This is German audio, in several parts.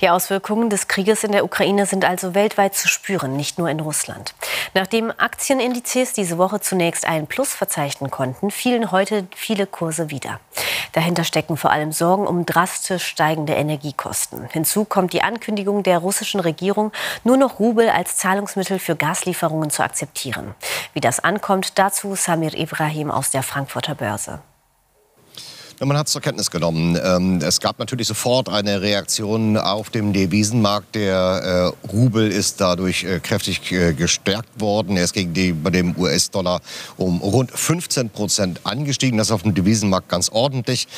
Die Auswirkungen des Krieges in der Ukraine sind also weltweit zu spüren, nicht nur in Russland. Nachdem Aktienindizes diese Woche zunächst einen Plus verzeichnen konnten, fielen heute viele Kurse wieder. Dahinter stecken vor allem Sorgen um drastisch steigende Energiekosten. Hinzu kommt die Ankündigung der russischen Regierung, nur noch Rubel als Zahlungsmittel für Gaslieferungen zu akzeptieren. Wie das ankommt, dazu Samir Ibrahim aus der Frankfurter Börse. Man hat es zur Kenntnis genommen. Ähm, es gab natürlich sofort eine Reaktion auf dem Devisenmarkt. Der äh, Rubel ist dadurch äh, kräftig äh, gestärkt worden. Er ist gegen die, bei dem US-Dollar um rund 15 Prozent angestiegen. Das ist auf dem Devisenmarkt ganz ordentlich.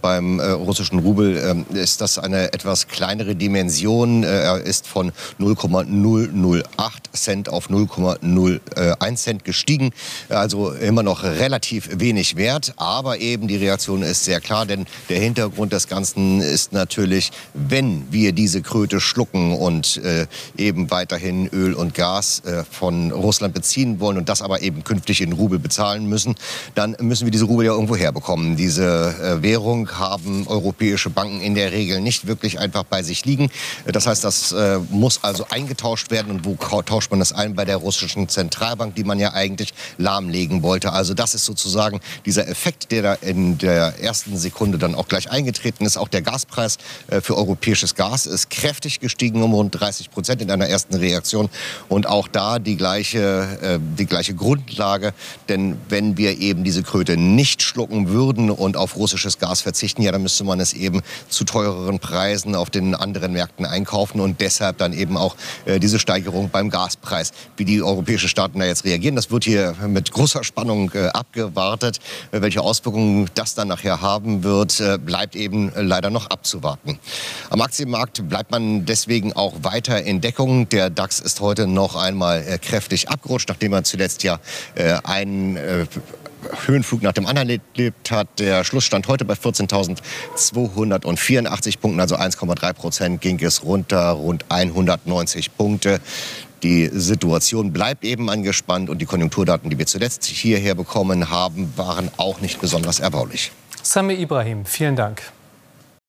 Beim russischen Rubel ähm, ist das eine etwas kleinere Dimension. Er ist von 0,008 Cent auf 0,01 Cent gestiegen. Also immer noch relativ wenig wert. Aber eben die Reaktion ist ist sehr klar, denn der Hintergrund des Ganzen ist natürlich, wenn wir diese Kröte schlucken und äh, eben weiterhin Öl und Gas äh, von Russland beziehen wollen und das aber eben künftig in Rubel bezahlen müssen, dann müssen wir diese Rubel ja irgendwo herbekommen. Diese äh, Währung haben europäische Banken in der Regel nicht wirklich einfach bei sich liegen. Das heißt, das äh, muss also eingetauscht werden. Und wo tauscht man das ein? Bei der russischen Zentralbank, die man ja eigentlich lahmlegen wollte. Also das ist sozusagen dieser Effekt, der da in der ersten Sekunde dann auch gleich eingetreten ist. Auch der Gaspreis äh, für europäisches Gas ist kräftig gestiegen um rund 30 Prozent in einer ersten Reaktion. Und auch da die gleiche, äh, die gleiche Grundlage. Denn wenn wir eben diese Kröte nicht schlucken würden und auf russisches Gas verzichten, ja, dann müsste man es eben zu teureren Preisen auf den anderen Märkten einkaufen und deshalb dann eben auch äh, diese Steigerung beim Gaspreis. Wie die europäischen Staaten da jetzt reagieren, das wird hier mit großer Spannung abgewartet, welche Auswirkungen das dann nachher haben wird, äh, bleibt eben leider noch abzuwarten. Am Aktienmarkt bleibt man deswegen auch weiter in Deckung. Der DAX ist heute noch einmal äh, kräftig abgerutscht, nachdem er zuletzt ja äh, einen Höhenflug nach dem anderen erlebt hat. Der Schluss stand heute bei 14.284 Punkten, also 1,3 Prozent ging es runter, rund 190 Punkte. Die Situation bleibt eben angespannt und die Konjunkturdaten, die wir zuletzt hierher bekommen haben, waren auch nicht besonders erbaulich. Sami Ibrahim, vielen Dank.